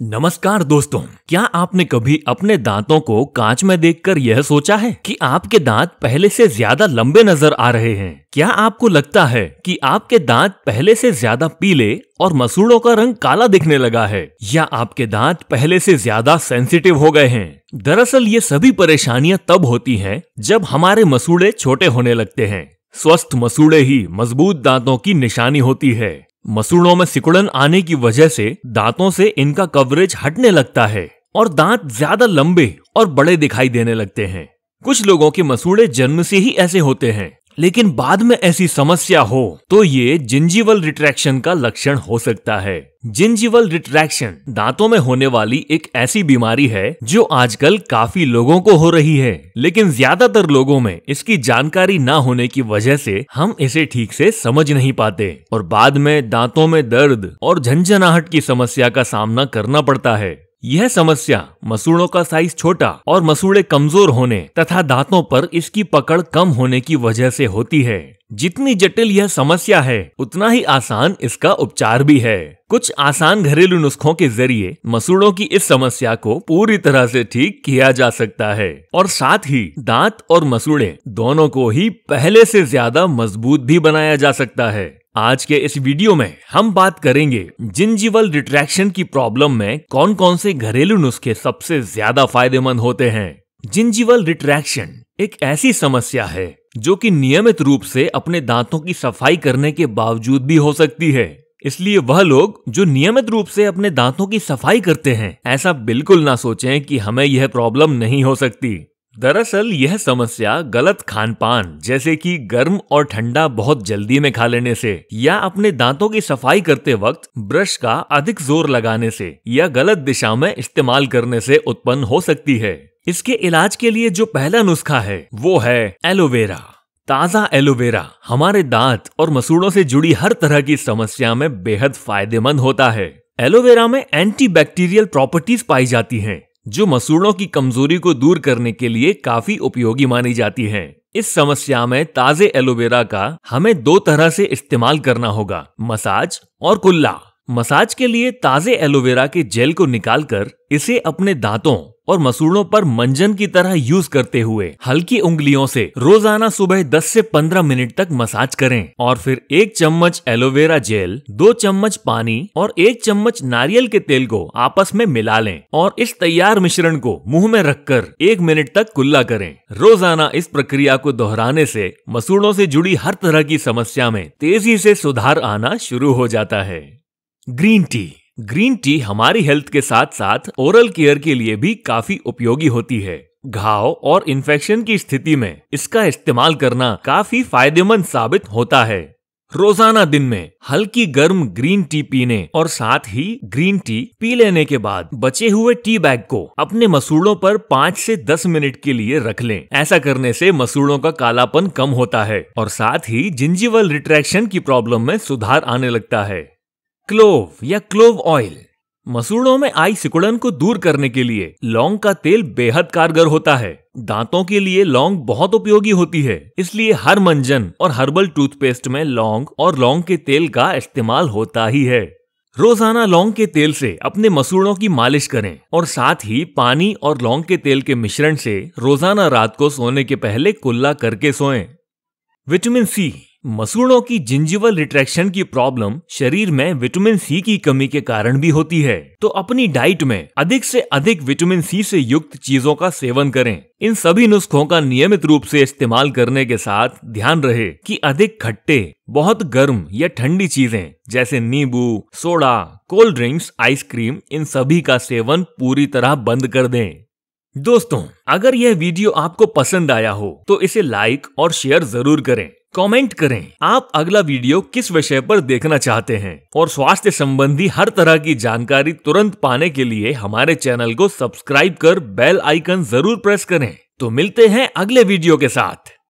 नमस्कार दोस्तों, क्या आपने कभी अपने दांतों को कांच में देखकर यह सोचा है कि आपके दांत पहले से ज़्यादा लंबे नज़र आ रहे हैं? क्या आपको लगता है कि आपके दांत पहले से ज़्यादा पीले और मसूड़ों का रंग काला दिखने लगा है? या आपके दांत पहले से ज़्यादा सेंसिटिव हो गए हैं? दरअसल ये सभी परेशानियाँ तब होती हैं जब हमारे मसूड़े छोटे होने लगते हैं। स्वस्थ मसूड़े ही मज़बूत दांतों की निशानी होती है। मसूड़ों में सिकुड़न आने की वजह से दांतों से इनका कवरेज हटने लगता है और दांत ज़्यादा लंबे और बड़े दिखाई देने लगते हैं। कुछ लोगों के मसूड़े जन्म से ही ऐसे होते हैं। लेकिन बाद में ऐसी समस्या हो तो ये जिंजीवल रिट्रैक्शन का लक्षण हो सकता है। जिंजीवल रिट्रैक्शन दांतों में होने वाली एक ऐसी बीमारी है, जो आजकल काफ़ी लोगों को हो रही है। लेकिन ज़्यादातर लोगों में इसकी जानकारी न होने की वजह से हम इसे ठीक से समझ नहीं पाते। और बाद में दांतों में दर्द और झंझनाहट की समस्या का सामना करना पड़ता है। यह समस्या मसूड़ों का साइज़ छोटा और मसूड़े कमज़ोर होने तथा दांतों पर इसकी पकड़ कम होने की वजह से होती है। जितनी जटिल यह समस्या है, उतना ही आसान इसका उपचार भी है। कुछ आसान घरेलू नुस्खों के ज़रिए मसूड़ों की इस समस्या को पूरी तरह से ठीक किया जा सकता है और साथ ही दांत और मसूड़े दोनों को ही पहले से ज़्यादा मज़बूत भी बनाया जा सकता है। आज के इस वीडियो में हम बात करेंगे जिंजीवल रिट्रैक्शन की प्रॉब्लम में कौन कौन से घरेलू नुस्खे सबसे ज़्यादा फ़ायदेमंद होते हैं। जिंजीवल रिट्रैक्शन एक ऐसी समस्या है जो कि नियमित रूप से अपने दांतों की सफ़ाई करने के बावजूद भी हो सकती है। इसलिए वह लोग जो नियमित रूप से अपने दांतों की सफ़ाई करते हैं, ऐसा बिल्कुल ना सोचें कि हमें यह प्रॉब्लम नहीं हो सकती। दरअसल यह समस्या गलत खान पान जैसे कि गर्म और ठंडा बहुत जल्दी में खा लेने से, या अपने दांतों की सफ़ाई करते वक्त ब्रश का अधिक ज़ोर लगाने से, या गलत दिशा में इस्तेमाल करने से उत्पन्न हो सकती है। इसके इलाज के लिए जो पहला नुस्खा है, वो है एलोवेरा। ताज़ा एलोवेरा हमारे दांत और मसूड़ों से जुड़ी हर तरह की समस्या में बेहद फ़ायदेमंद होता है। एलोवेरा में एंटीबैक्टीरियल प्रॉपर्टीज़ पाई जाती हैं जो मसूड़ों की कमज़ोरी को दूर करने के लिए काफ़ी उपयोगी मानी जाती है। इस समस्या में ताजे एलोवेरा का हमें दो तरह से इस्तेमाल करना होगा, मसाज और कुल्ला। मसाज के लिए ताजे एलोवेरा के जेल को निकालकर इसे अपने दांतों और मसूड़ों पर मंजन की तरह यूज़ करते हुए हल्की उंगलियों से रोज़ाना सुबह 10 से 15 मिनट तक मसाज करें और फिर एक चम्मच एलोवेरा जेल, दो चम्मच पानी और एक चम्मच नारियल के तेल को आपस में मिला लें और इस तैयार मिश्रण को मुँह में रखकर एक मिनट तक कुल्ला करें। रोज़ाना इस प्रक्रिया को दोहराने से मसूड़ों से जुड़ी हर तरह की समस्या में तेज़ी से सुधार आना शुरू हो जाता है। Green tea. ग्रीन टी हमारी हेल्थ के साथ साथ ओरल केयर के लिए भी काफ़ी उपयोगी होती है। घाव और इन्फेक्शन की स्थिति में इसका इस्तेमाल करना काफ़ी फ़ायदेमंद साबित होता है। रोज़ाना दिन में हल्की गर्म ग्रीन टी पीने और साथ ही ग्रीन टी पी लेने के बाद बचे हुए टी बैग को अपने मसूड़ों पर पाँच से दस मिनट के लिए रख लें। ऐसा करने से मसूड़ों का कालापन कम होता है और साथ ही जिंजीवल रिट्रैक्शन की प्रॉब्लम में सुधार आने लगता है। क्लोव या क्लोव ऑयल, मसूड़ों में आई सिकुड़न को दूर करने के लिए लौंग का तेल बेहद कारगर होता है दांतों के लिए लौंग बहुत उपयोगी होती है, इसलिए हर मंजन और हर्बल टूथपेस्ट में लौंग और लौंग के तेल का इस्तेमाल होता ही है रोज़ाना लौंग के तेल से अपने मसूड़ों की मालिश करें और साथ ही पानी और लौंग के तेल के मिश्रण से रोज़ाना रात को सोने के पहले कुल्ला करके सोएँ। विटामिन सी मसूड़ों की जिंजिवल रिट्रैक्शन की प्रॉब्लम शरीर में विटामिन सी की कमी के कारण भी होती है। तो अपनी डाइट में अधिक से अधिक विटामिन सी से युक्त चीज़ों का सेवन करें। इन सभी नुस्खों का नियमित रूप से इस्तेमाल करने के साथ ध्यान रहे कि अधिक खट्टे, बहुत गर्म या ठंडी चीज़ें, जैसे नींबू, soda, cold drinks, ice cream, इन सभी का सेवन पूरी तरह बंद कर दें। दोस्तों, अगर यह वीडियो आपको पसंद आया हो तो इसे लाइक और शेयर ज़रूर करें। कमेंट करें। आप अगला वीडियो किस विषय पर देखना चाहते हैं? और स्वास्थ्य संबंधी हर तरह की जानकारी तुरंत पाने के लिए हमारे चैनल को सब्सक्राइब कर बेल आइकन ज़रूर प्रेस करें। तो मिलते हैं अगले वीडियो के साथ।